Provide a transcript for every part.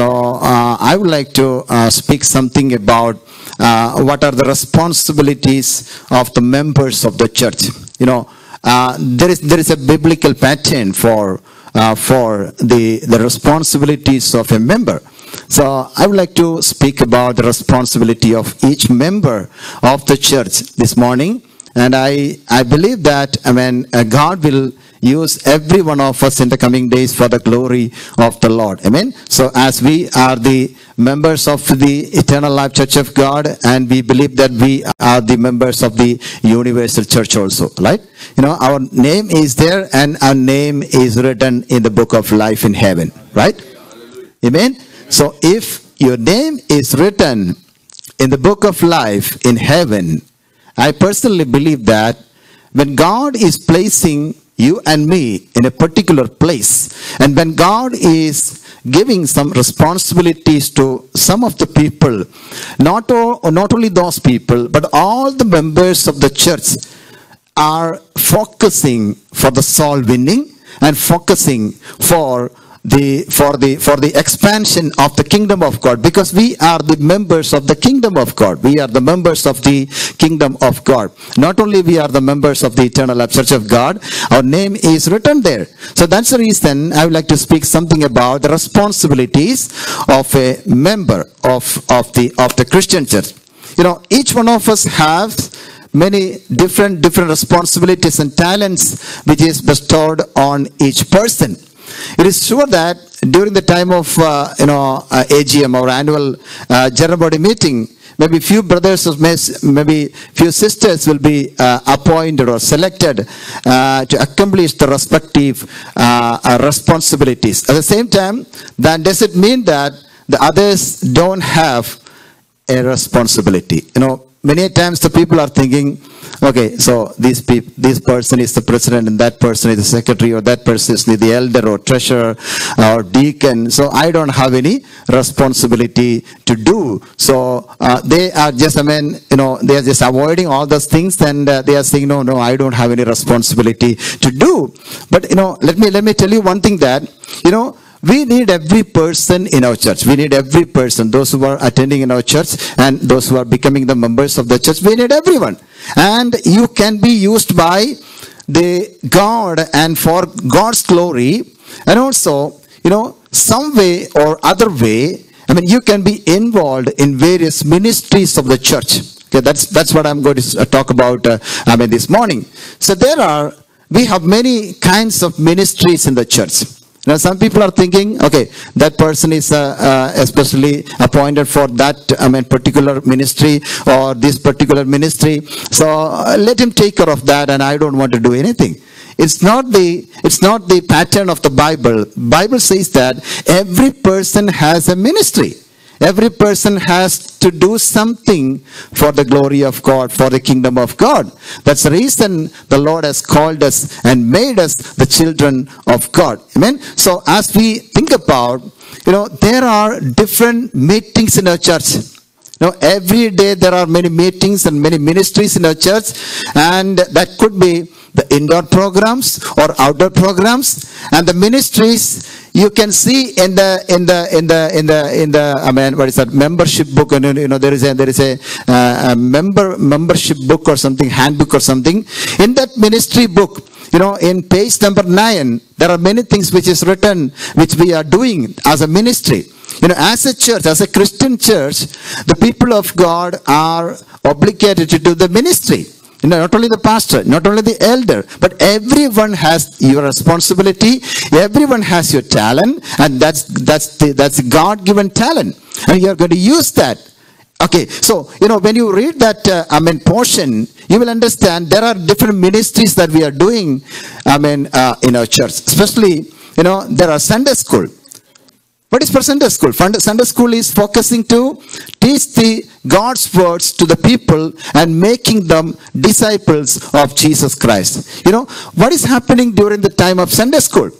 So uh, I would like to uh, speak something about uh, what are the responsibilities of the members of the church. You know, uh, there is there is a biblical pattern for uh, for the the responsibilities of a member. So I would like to speak about the responsibility of each member of the church this morning, and I I believe that I mean uh, God will use every one of us in the coming days for the glory of the Lord. Amen. So as we are the members of the Eternal Life Church of God, and we believe that we are the members of the Universal Church also, right? You know, our name is there, and our name is written in the book of life in heaven, right? Amen. So if your name is written in the book of life in heaven, I personally believe that when God is placing you and me in a particular place, and when God is giving some responsibilities to some of the people, not, o- not only those people, but all the members of the church are focusing for the soul winning and focusing for the for the for the expansion of the kingdom of god because we are the members of the kingdom of god. We are the members of the kingdom of god. Not only we are the members of the eternal life church of god our name is written there. So that's the reason i would like to speak something about the responsibilities of a member of of the of the christian church. You know each one of us have many different different responsibilities and talents which is bestowed on each person it is sure that during the time of uh, you know uh, agm or annual uh, general body meeting maybe few brothers or maybe few sisters will be uh, appointed or selected uh, to accomplish the respective uh, responsibilities at the same time that does it mean that the others don't have a responsibility. You know, many times the people are thinking, okay, so this this person is the president and that person is the secretary or that person is the elder or treasurer or deacon. So I don't have any responsibility to do. So uh, they are just, I mean, you know, they are just avoiding all those things and uh, they are saying, no, no, I don't have any responsibility to do. But you know, let me let me tell you one thing that you know we need every person in our church. We need every person, those who are attending in our church and those who are becoming the members of the church. We need everyone. And you can be used by the God and for God's glory. And also, you know, some way or other way, I mean, you can be involved in various ministries of the church. Okay, that's, that's what I'm going to uh, talk about, uh, I mean, this morning. So there are, we have many kinds of ministries in the church. Now, some people are thinking, okay, that person is uh, uh, especially appointed for that, I mean, particular ministry or this particular ministry. So uh, let him take care of that, and I don't want to do anything. It's not the it's not the pattern of the Bible. Bible says that every person has a ministry. Every person has to do something for the glory of God, for the kingdom of God. That's the reason the Lord has called us and made us the children of God. Amen. So as we think about, you know, there are different meetings in our church. Know, every day there are many meetings and many ministries in our church, and that could be the indoor programs or outdoor programs, and the ministries you can see in the in the in the in the in the I mean what is that membership book and you know there is a there is a, uh, a member membership book or something handbook or something in that ministry book you know in page number 9 there are many things which is written which we are doing as a ministry you know, as a church, as a Christian church, the people of God are obligated to do the ministry. You know, not only the pastor, not only the elder, but everyone has your responsibility. Everyone has your talent, and that's that's the, that's God-given talent, and you are going to use that. Okay, so you know when you read that uh, I mean portion, you will understand there are different ministries that we are doing. I mean uh, in our church, especially you know there are Sunday school. What is for Sunday school? Sunday school is focusing to teach the God's words to the people and making them disciples of Jesus Christ. You know, what is happening during the time of Sunday school?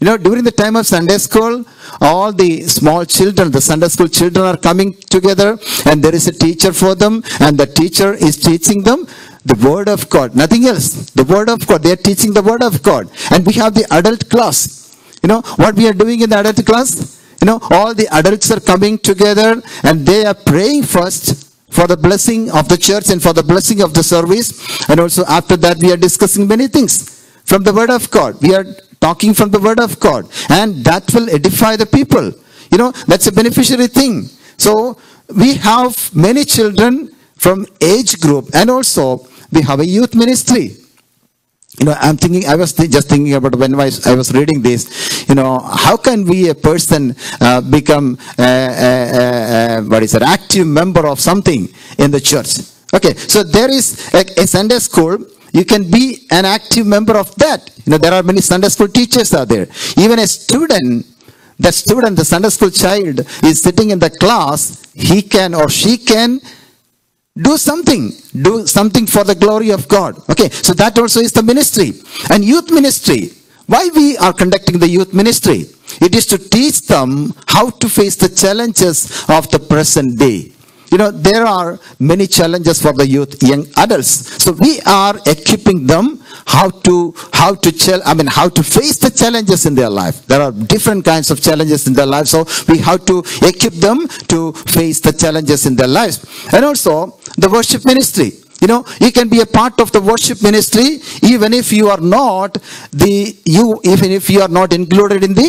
You know, during the time of Sunday school, all the small children, the Sunday school children are coming together and there is a teacher for them and the teacher is teaching them the word of God, nothing else. The word of God. They are teaching the word of God. And we have the adult class. You know, what we are doing in the adult class? You know, all the adults are coming together and they are praying first for the blessing of the church and for the blessing of the service. And also after that, we are discussing many things from the Word of God. We are talking from the Word of God. And that will edify the people. You know, that's a beneficiary thing. So we have many children from age group and also we have a youth ministry you know i'm thinking i was th- just thinking about when I was, I was reading this. You know how can we a person uh, become uh, uh, uh, what is it active member of something in the church? Okay so there is a, a sunday school. You can be an active member of that. You know there are many sunday school teachers out there. Even a student the student the sunday school child is sitting in the class. He can or she can do something. Do something for the glory of god. Okay so that also is the ministry. And youth ministry. Why we are conducting the youth ministry? It is to teach them how to face the challenges of the present day. You know there are many challenges for the youth young adults. So we are equipping them how to how to i mean how to face the challenges in their life. There are different kinds of challenges in their life. So we have to equip them to face the challenges in their lives. And also the worship ministry. You know you can be a part of the worship ministry even if you are not the you even if you are not included in the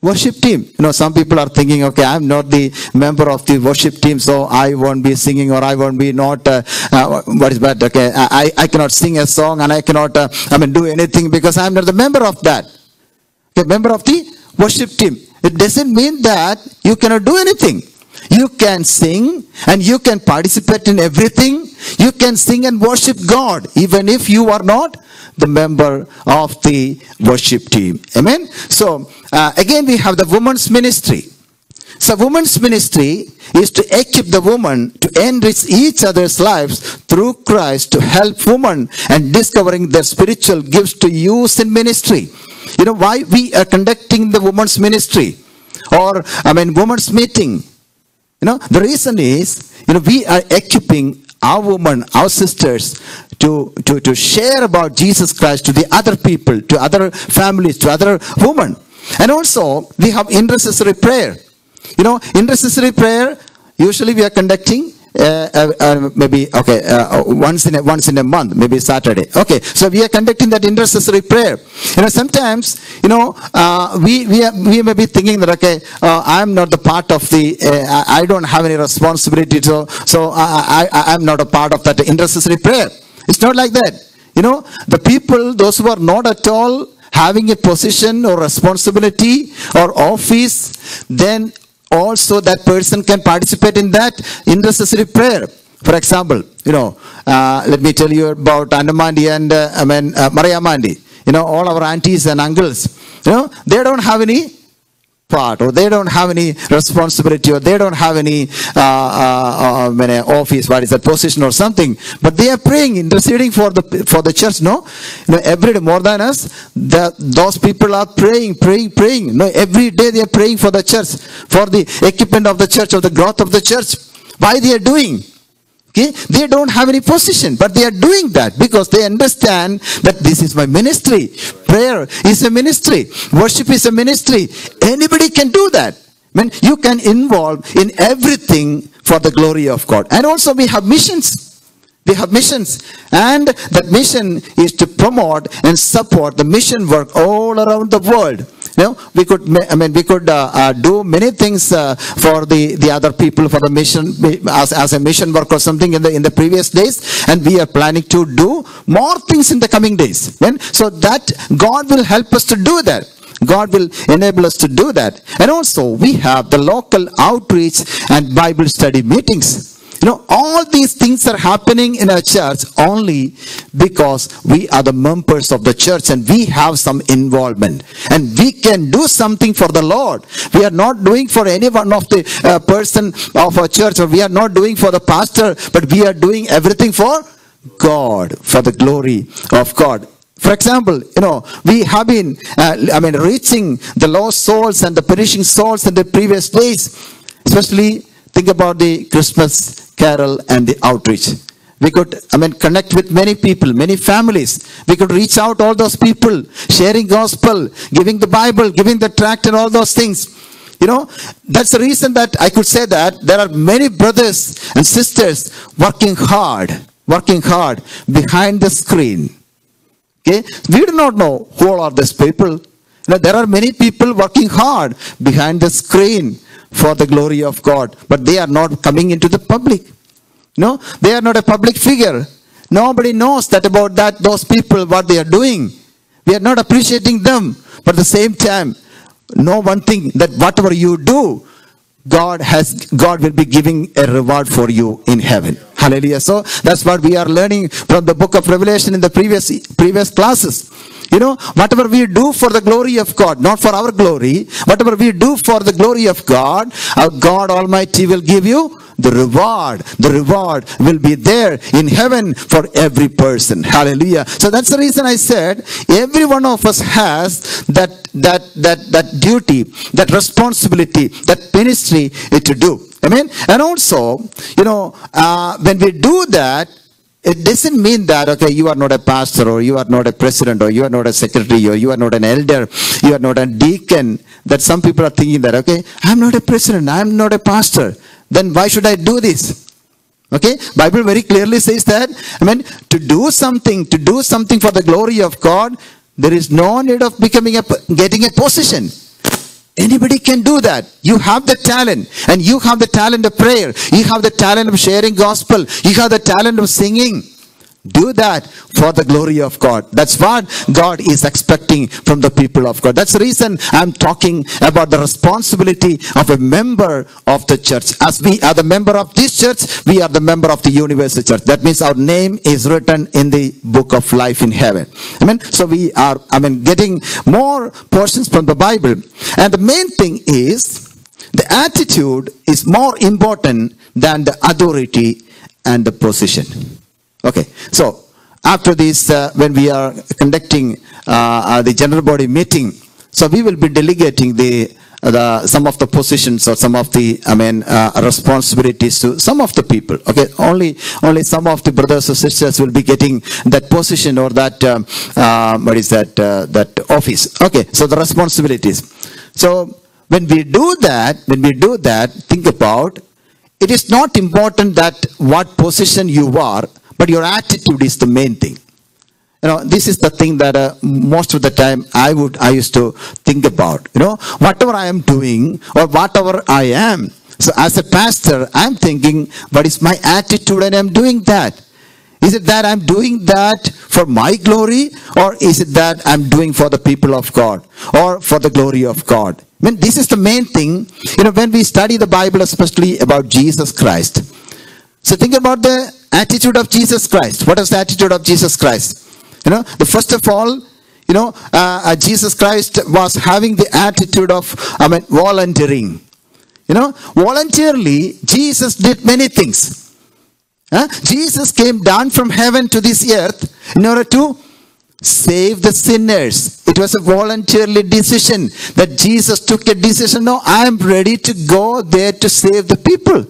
worship team. You know some people are thinking okay i'm not the member of the worship team so i won't be singing or i won't be not uh, uh, what is that? Okay i i cannot sing a song and i cannot uh, i mean do anything because i'm not the member of that. Okay member of the worship team. It doesn't mean that you cannot do anything you can sing and you can participate in everything. You can sing and worship god even if you are not the member of the worship team. Amen? So uh, again we have the women's ministry. So women's ministry is to equip the woman to enrich each other's lives through Christ to help women and discovering their spiritual gifts to use in ministry. You know why we are conducting the women's ministry? Or I mean women's meeting. You know the reason is you know we are equipping our women, our sisters to, to, to share about Jesus Christ to the other people, to other families, to other women. And also we have intercessory prayer. You know, intercessory prayer, usually we are conducting uh, uh, uh, maybe okay uh, once in a, once in a month maybe saturday. Okay so we are conducting that intercessory prayer. You know sometimes you know uh, we we, are, we may be thinking that okay uh, i'm not the part of the uh, I, don't have any responsibility so so I, I i'm not a part of that intercessory prayer. It's not like that. You know the people those who are not at all having a position or responsibility or office then also that person can participate in that intercessory prayer. For example, you know, uh, let me tell you about Anamandi and uh, I mean uh, Mariamandi. You know, all our aunties and uncles. You know, they don't have any part or they don't have any responsibility or they don't have any uh, uh, uh, office what is that position or something. But they are praying interceding for the for the church. No you know, every day more than us the, those people are praying praying praying. No every day they are praying for the church for the equipment of the church of the growth of the church. Why they are doing Okay? They don't have any position, but they are doing that because they understand that this is my ministry. Prayer is a ministry. Worship is a ministry. Anybody can do that. I mean, you can involve in everything for the glory of God. And also we have missions. We have missions. And that mission is to promote and support the mission work all around the world. You know, we could, I mean, we could uh, uh, do many things uh, for the, the other people for the mission as, as a mission work or something in the in the previous days, and we are planning to do more things in the coming days. Then, so that God will help us to do that. God will enable us to do that. And also, we have the local outreach and Bible study meetings. You know, all these things are happening in our church only because we are the members of the church and we have some involvement. And we can do something for the Lord. We are not doing for any one of the uh, person of our church or we are not doing for the pastor, but we are doing everything for God, for the glory of God. For example, you know, we have been, uh, I mean, reaching the lost souls and the perishing souls in the previous days, especially think about the Christmas carol and the outreach. We could, I mean, connect with many people, many families. We could reach out all those people, sharing gospel, giving the Bible, giving the tract and all those things. You know, that's the reason that I could say that there are many brothers and sisters working hard, working hard behind the screen. Okay, we do not know who are these people. Know, there are many people working hard behind the screen for the glory of God, but they are not coming into the public. No, they are not a public figure. Nobody knows that about that those people what they are doing. We are not appreciating them, but at the same time, know one thing that whatever you do, God has God will be giving a reward for you in heaven. Hallelujah. So that's what we are learning from the book of Revelation in the previous previous classes. You know, whatever we do for the glory of God, not for our glory, whatever we do for the glory of God, our God Almighty will give you the reward. The reward will be there in heaven for every person. Hallelujah. So that's the reason I said every one of us has that that that that duty, that responsibility, that ministry to do. Amen. And also, you know, uh, when we do that, it doesn't mean that okay you are not a pastor or you are not a president or you are not a secretary or you are not an elder you are not a deacon that some people are thinking that okay i'm not a president i'm not a pastor. Then why should i do this? Okay? Bible very clearly says that i mean to do something to do something for the glory of god there is no need of becoming a getting a position Anybody can do that. You have the talent and you have the talent of prayer. You have the talent of sharing gospel. You have the talent of singing. Do that for the glory of God. That's what God is expecting from the people of God. That's the reason I'm talking about the responsibility of a member of the church. As we are the member of this church, we are the member of the universal church. That means our name is written in the book of life in heaven. Amen. So we are, I mean, getting more portions from the Bible. And the main thing is the attitude is more important than the authority and the position. Okay, so after this, uh, when we are conducting uh, uh, the general body meeting, so we will be delegating the the some of the positions or some of the I mean uh, responsibilities to some of the people. Okay, only only some of the brothers or sisters will be getting that position or that um, uh, what is that uh, that office. Okay, so the responsibilities. So when we do that, when we do that, think about it is not important that what position you are but your attitude is the main thing. You know this is the thing that uh, most of the time i would i used to think about you know. Whatever i am doing or whatever i am so as a pastor i'm thinking what is my attitude and i'm doing that? Is it that i'm doing that for my glory or is it that i'm doing for the people of god or for the glory of god? I mean, this is the main thing. You know when we study the bible especially about jesus christ so think about the attitude of Jesus Christ. What is the attitude of Jesus Christ? You know, the first of all, you know, uh, uh, Jesus Christ was having the attitude of, I mean, volunteering. You know, voluntarily, Jesus did many things. Huh? Jesus came down from heaven to this earth in order to save the sinners. It was a voluntarily decision that Jesus took a decision. No, I am ready to go there to save the people.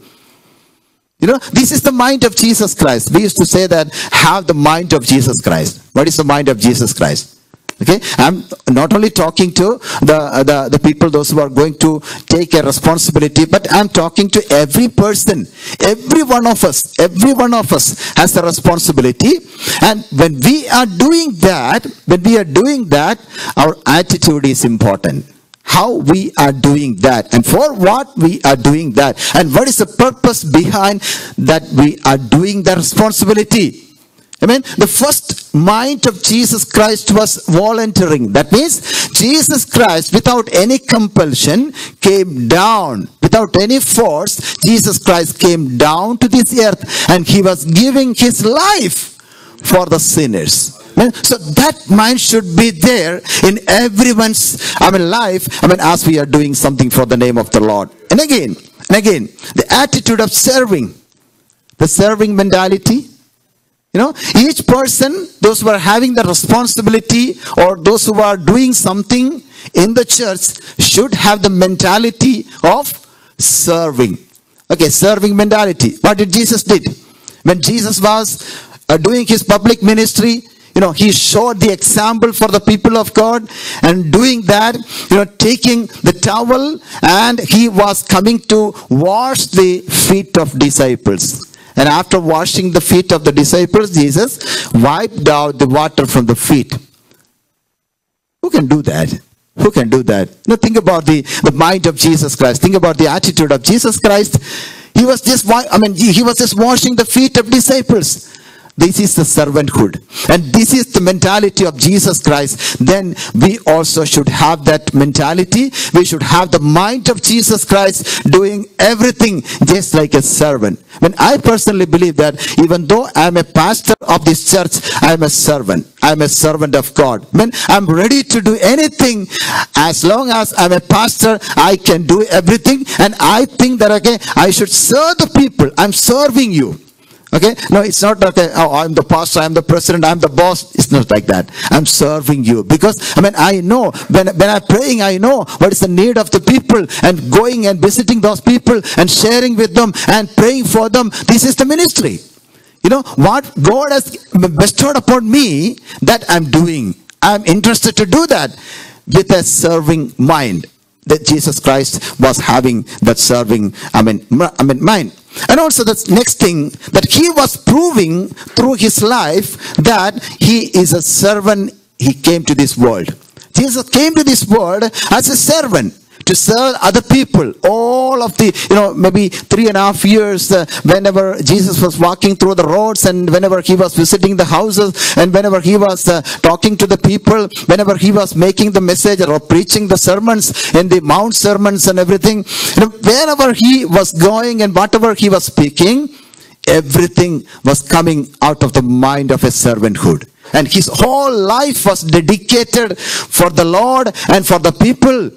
You know, this is the mind of Jesus Christ. We used to say that have the mind of Jesus Christ. What is the mind of Jesus Christ? Okay, I'm not only talking to the, the, the people, those who are going to take a responsibility, but I'm talking to every person. Every one of us, every one of us has a responsibility. And when we are doing that, when we are doing that, our attitude is important how we are doing that and for what we are doing that and what is the purpose behind that we are doing the responsibility Amen. The first mind of Jesus Christ was volunteering. That means Jesus Christ, without any compulsion, came down. Without any force, Jesus Christ came down to this earth and he was giving his life for the sinners. So that mind should be there in everyone's I mean life. I mean as we are doing something for the name of the Lord. And again, and again, the attitude of serving, the serving mentality. You know, each person, those who are having the responsibility or those who are doing something in the church should have the mentality of serving. Okay, serving mentality. What did Jesus did? When Jesus was uh, doing his public ministry, You know, he showed the example for the people of God and doing that, you know, taking the towel and he was coming to wash the feet of disciples. And after washing the feet of the disciples, Jesus wiped out the water from the feet. Who can do that? Who can do that? Now think about the, the mind of Jesus Christ. Think about the attitude of Jesus Christ. He was just, I mean, he was just washing the feet of disciples. This is the servanthood. And this is the mentality of Jesus Christ. Then we also should have that mentality. We should have the mind of Jesus Christ doing everything just like a servant. When I personally believe that even though I'm a pastor of this church, I'm a servant. I'm a servant of God. When I'm ready to do anything, as long as I'm a pastor, I can do everything. And I think that, okay, I should serve the people. I'm serving you. Okay? No, it's not okay. Oh, I'm the pastor, I'm the president, I'm the boss. It's not like that. I'm serving you. Because, I mean, I know, when, when I'm praying, I know what is the need of the people and going and visiting those people and sharing with them and praying for them. This is the ministry. You know, what God has bestowed upon me, that I'm doing. I'm interested to do that with a serving mind that Jesus Christ was having that serving, I mean, I mean, mind. And also the next thing that he was proving through his life that he is a servant. He came to this world. Jesus came to this world as a servant to serve other people. All of the, you know, maybe three and a half years uh, whenever Jesus was walking through the roads and whenever he was visiting the houses and whenever he was uh, talking to the people, whenever he was making the message or preaching the sermons in the Mount sermons and everything, you know, wherever he was going and whatever he was speaking, everything was coming out of the mind of his servanthood. And his whole life was dedicated for the Lord and for the people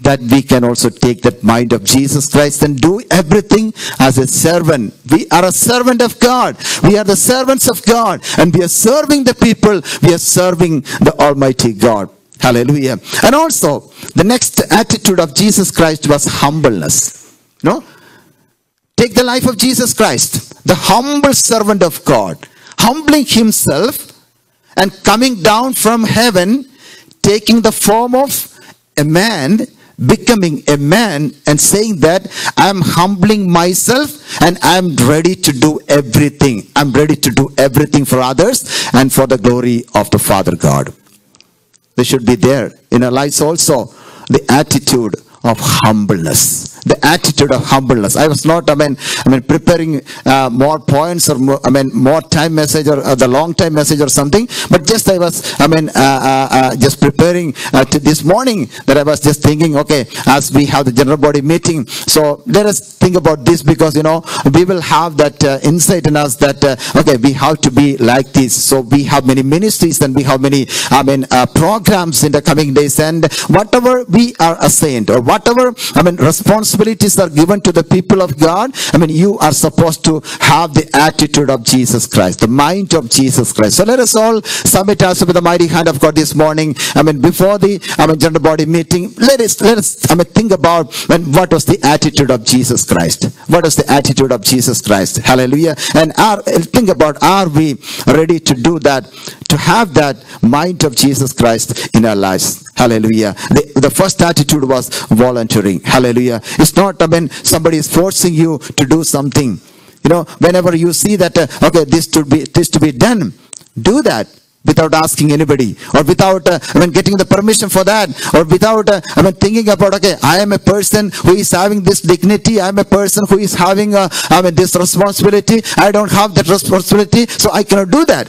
that we can also take that mind of Jesus Christ and do everything as a servant. We are a servant of God. We are the servants of God and we are serving the people. We are serving the Almighty God. Hallelujah. And also, the next attitude of Jesus Christ was humbleness. No? Take the life of Jesus Christ, the humble servant of God, humbling himself and coming down from heaven, taking the form of a man becoming a man and saying that I'm humbling myself and I'm ready to do everything. I'm ready to do everything for others and for the glory of the Father God. They should be there in our lives also. The attitude of humbleness. The attitude of humbleness. I was not i mean i mean preparing uh, more points or more, i mean more time message or uh, the long time message or something but just i was i mean uh, uh, uh just preparing uh, to this morning that i was just thinking okay as we have the general body meeting so let us think about this because you know we will have that insight in us that okay we have to be like this. So we have many ministries and we have many i mean programs in the coming days and whatever we are assigned or whatever i mean responsibilities are given to the people of God, I mean, you are supposed to have the attitude of Jesus Christ, the mind of Jesus Christ. So let us all submit ourselves with the mighty hand of God this morning. I mean, before the I mean general body meeting, let us let us I mean think about when what was the attitude of Jesus Christ? What was the attitude of Jesus Christ? Hallelujah. And are think about are we ready to do that, to have that mind of Jesus Christ in our lives? Hallelujah. The, the first attitude was volunteering. Hallelujah. It's not, when somebody is forcing you to do something. You know, whenever you see that, uh, okay, this to be, this to be done, do that without asking anybody or without uh, I mean getting the permission for that or without uh, I mean thinking about okay I am a person who is having this dignity I am a person who is having uh, I mean this responsibility I don't have that responsibility so I cannot do that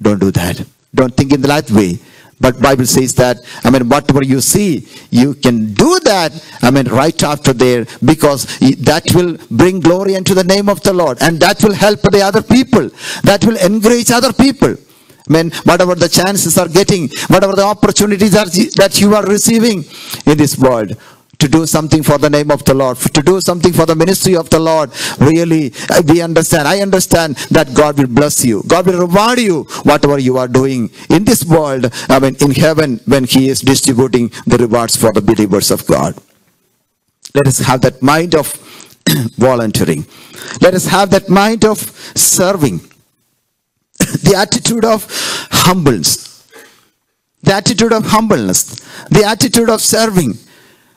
don't do that don't think in that way but Bible says that, I mean, whatever you see, you can do that, I mean, right after there, because that will bring glory into the name of the Lord. And that will help the other people. That will encourage other people. I mean, whatever the chances are getting, whatever the opportunities are that you are receiving in this world, to do something for the name of the Lord, to do something for the ministry of the Lord. Really, we understand. I understand that God will bless you. God will reward you whatever you are doing in this world. I mean, in heaven when He is distributing the rewards for the believers of God. Let us have that mind of volunteering. Let us have that mind of serving. the attitude of humbleness, the attitude of humbleness, the attitude of serving,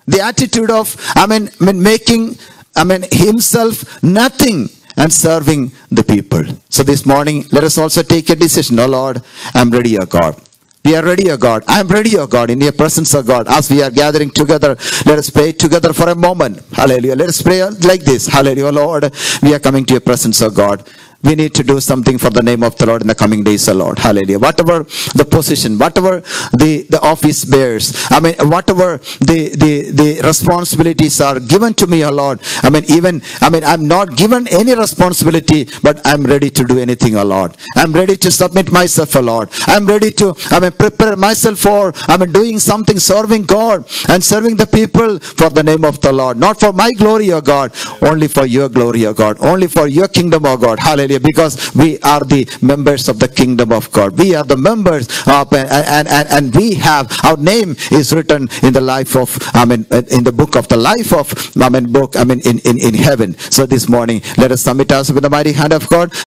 the attitude of, I mean, making, I mean, himself nothing and serving the people. So this morning, let us also take a decision. Oh Lord, I'm ready, O God. We are ready, O God. I am ready, O God, in your presence, O God. As we are gathering together, let us pray together for a moment. Hallelujah. Let us pray like this. Hallelujah, Lord. We are coming to your presence, O God we need to do something for the name of the Lord in the coming days, O Lord. Hallelujah. Whatever the position, whatever the, the office bears, I mean, whatever the, the, the responsibilities are given to me, O Lord. I mean, even, I mean, I'm not given any responsibility, but I'm ready to do anything, O Lord. I'm ready to submit myself, O Lord. I'm ready to, I mean, prepare myself for, I mean, doing something, serving God and serving the people for the name of the Lord. Not for my glory, O God, only for your glory, O God. Only for your kingdom, O God. Hallelujah because we are the members of the kingdom of God. We are the members of, and, and, and, we have, our name is written in the life of, I mean, in the book of the life of, I mean, book, I mean, in, in, in heaven. So this morning, let us submit us with the mighty hand of God.